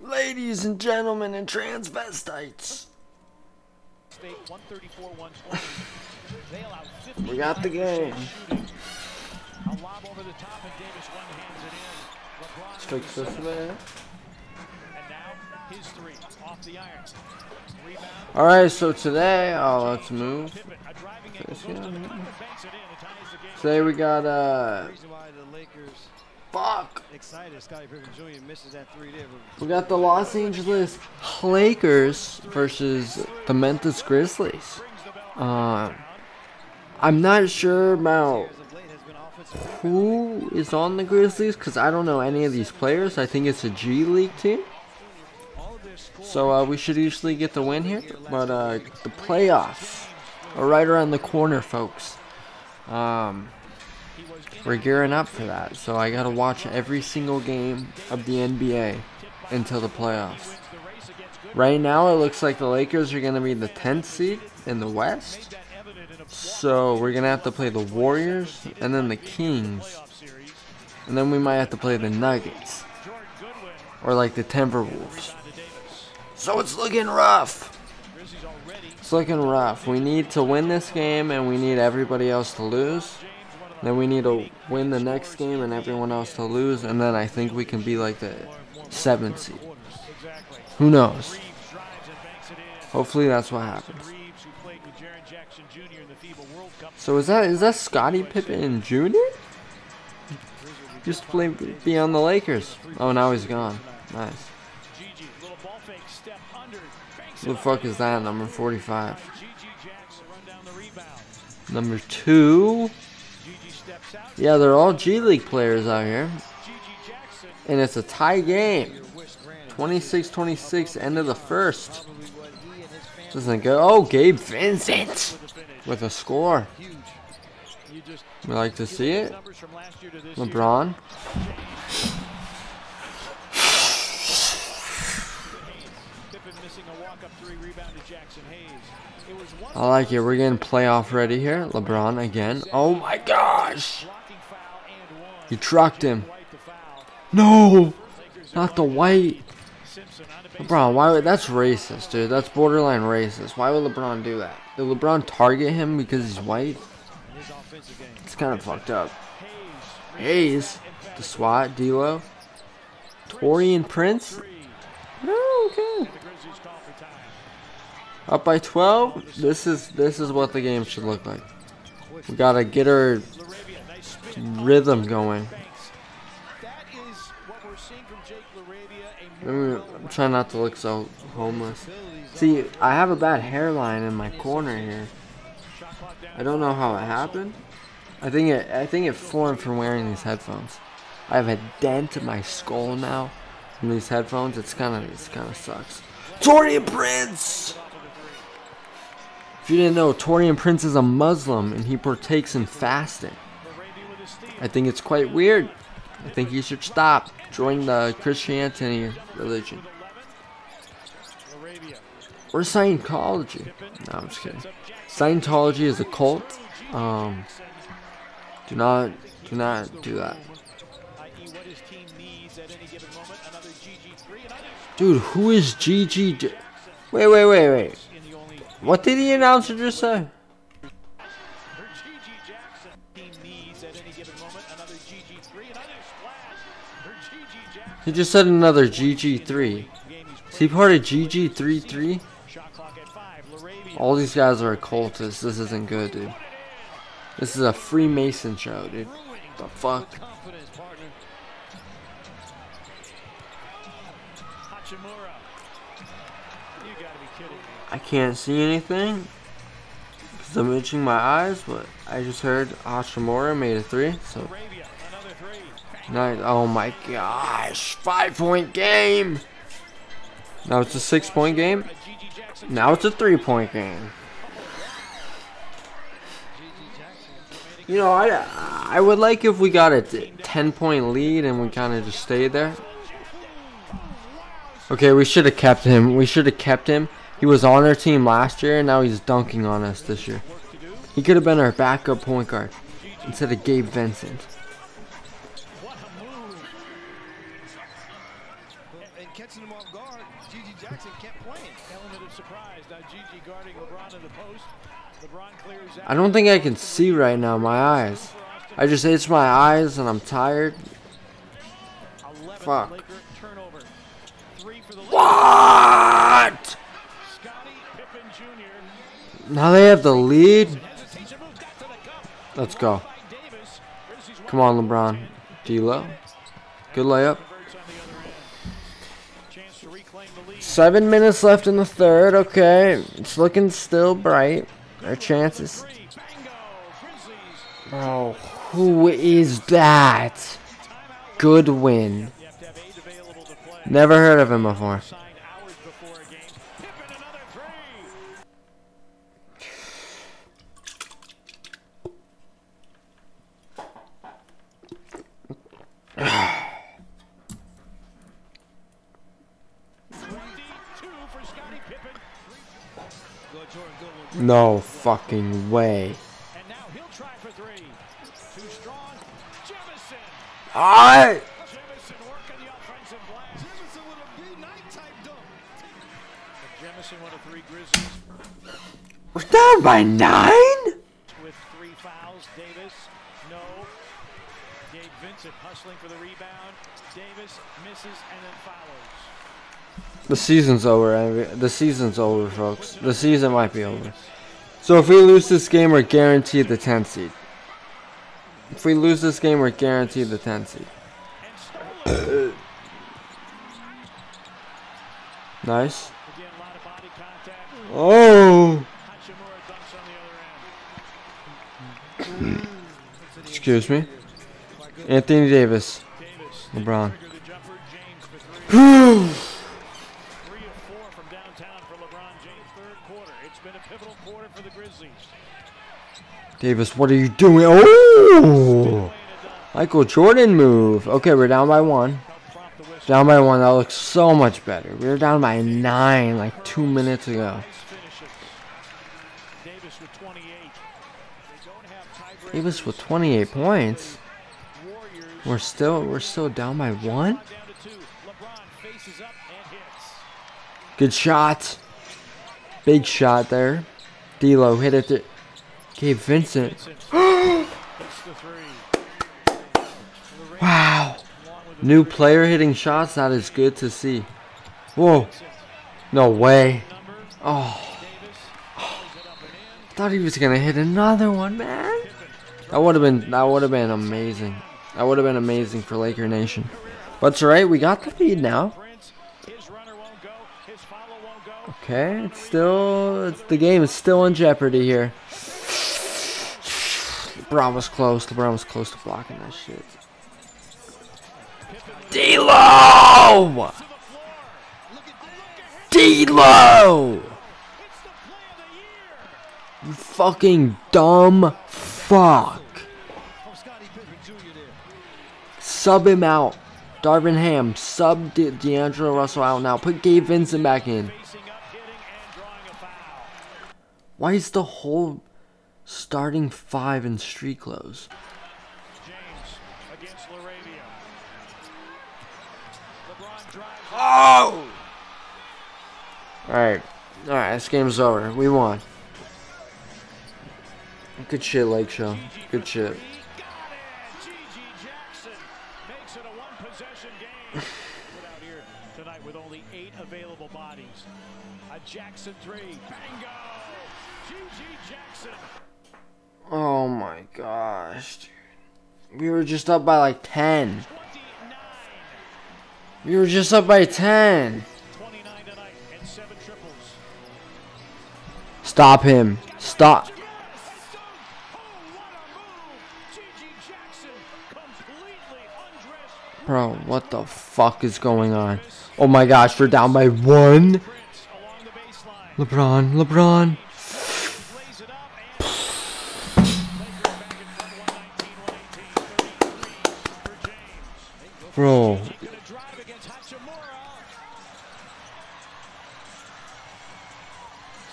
Ladies and gentlemen and transvestites. We got the game. Let's fix this man. Alright, so today, oh, let's move. Today we got, uh, fuck. We got the Los Angeles Lakers versus the Memphis Grizzlies. Uh, I'm not sure about who is on the Grizzlies because I don't know any of these players. I think it's a G League team. So uh, we should usually get the win here. But uh, the playoffs are right around the corner, folks. Um, we're gearing up for that. So I got to watch every single game of the NBA until the playoffs. Right now, it looks like the Lakers are going to be the 10th seed in the West. So we're going to have to play the Warriors and then the Kings. And then we might have to play the Nuggets. Or like the Timberwolves. So it's looking rough. It's looking rough. We need to win this game and we need everybody else to lose. Then we need to win the next game and everyone else to lose. And then I think we can be like the seventh seed. Who knows? Hopefully that's what happens. So is that is that Scottie Pippen Jr.? Used to play be on the Lakers. Oh, now he's gone. Nice. Who the fuck is that? Number 45. Number two. Yeah, they're all G League players out here. And it's a tie game. 26-26, end of the first. Doesn't go. Oh, Gabe Vincent with a score. We like to see it. LeBron. I like it. We're getting playoff ready here. LeBron again. Oh my gosh. He trucked him. No. Not the white. LeBron, why would that's racist, dude. That's borderline racist. Why would LeBron do that? Did LeBron target him because he's white? It's kind of fucked up. Hayes, the SWAT, D'Lo, Taurean Prince. No, okay. Up by 12. This is this is what the game should look like. We gotta get our rhythm going. I'm trying not to look so homeless. See, I have a bad hairline in my corner here. I don't know how it happened. I think it I think it formed from wearing these headphones. I have a dent in my skull now from these headphones. It's kind of it's kind of sucks. Taurean Prince. If you didn't know, Taurean Prince is a Muslim and he partakes in fasting. I think it's quite weird. I think he should stop. Join the Christianity religion. Or Scientology. No, I'm just kidding. Scientology is a cult. Um, do not, do not do that. Dude, who is GG? Wait, wait, wait, wait. What did the announcer just say? He just said another GG3. Is he part of GG33? All these guys are occultists. This isn't good, dude. This is a Freemason show, dude. The fuck? I can't see anything because I'm itching my eyes, but I just heard Hachimura made a three, so Nice. Oh my gosh. Five point game. Now it's a six point game. Now it's a three point game. You know, I I would like if we got a 10 point lead and we kind of just stayed there. Okay, we should have kept him. We should have kept him. He was on our team last year and now he's dunking on us this year. He could have been our backup point guard instead of Gabe Vincent. catching him off guard, G.G. Jackson kept playing. Element of surprise. Now G.G. guarding LeBron in the post. LeBron clears out. I don't think I can see right now. My eyes. I just it's my eyes and I'm tired. Fuck. Laker turnover. Three for the Lakers. What? Scottie Pippen Jr. Now they have the lead. Hesitation move got to the cup. Let's go. By Davis. Grizzlies Come on, LeBron. D'Lo. Good layup. converts on the other end. Chance to reclaim the lead. Seven minutes left in the third. Okay, it's looking still bright. Our chances. Three. Bango. Grizzlies. Oh, who is that? Goodwin have to have eight available to play. Never heard of him before. Signed hours before a game. Pippen another three. Twenty-two for Scottie Pippen, Good Jordan Goodwin. No fucking way. and now he'll try for three. Too strong. Jemison Jemison one of three Grizzlies We're down by nine? with three fouls. Davis, no. Gabe Vincent hustling for the rebound. Davis misses and then follows. The season's over. Abby. The season's over, folks. The season might be over. So if we lose this game, we're guaranteed the 10th seed. If we lose this game, we're guaranteed the 10th seed. Nice. Again, a lot of body contact. Oh. Excuse me. Anthony Davis. LeBron. Trigger the jumper. James for three. Three of four from downtown for LeBron James. Third quarter. It's been a pivotal quarter for the Grizzlies. Davis, what are you doing? Oh. Michael Jordan move. Okay, we're down by one. Down by one. That looks so much better. We were down by nine like two minutes ago. Davis with 28. They don't have tiebreakers. Davis with 28 points. We're still we're still down by one. down to two. LeBron faces up and hits. Good shot. Big shot there. D'Lo hit it. To Gabe Vincent. Vincent hits the three. Wow. Along with the New player hitting shots. That is good to see. Whoa. No way. Oh. In. Thought he was gonna hit another one, man. That would have been that would have been amazing. That would have been amazing for Laker Nation. But it's alright, we got the lead now. Okay, it's still it's the game is still in jeopardy here. LeBron was close. LeBron was close to blocking that shit. D'Lo! D'Lo! You fucking dumb fuck. Sub him out. Darvin Ham, sub De- D'Angelo Russell out now. Put Gabe Vincent back in. Why is the whole starting five in street clothes? Oh! Alright. Alright, this game's over. We won. Good shit, Lake Show. Good shit. Got Jackson makes it a one-possession game. Put out here tonight with only eight available bodies. A Jackson three. Bango. G.G. Jackson. Oh my gosh, dude. We were just up by like 10. 29. We were just up by 10. 29 tonight and seven triples. Stop him. Stop. Bro, what the fuck is going on? Oh my gosh, we're down by one. LeBron, LeBron. Lays it up and Lakers back in front 119 118 for James. Bro, Hachimura.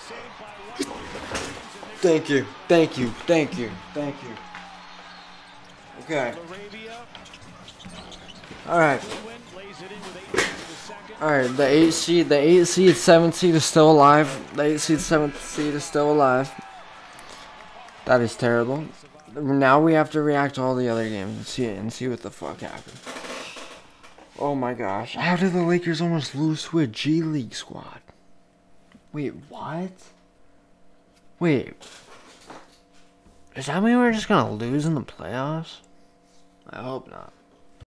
Saved by Russell. thank you, thank you, thank you, thank you. Okay, alright. Goodwin lays it in with eight minutes in the second. Alright, the eight seed, the eight seed, seventh seed is still alive. The eight seed, seventh seed is still alive. That is terrible. Now we have to react to all the other games and see and see what the fuck happened. Oh my gosh! How did the Lakers almost lose to a G League squad? Wait, what? Wait. Does that mean we're just gonna lose in the playoffs? I hope not.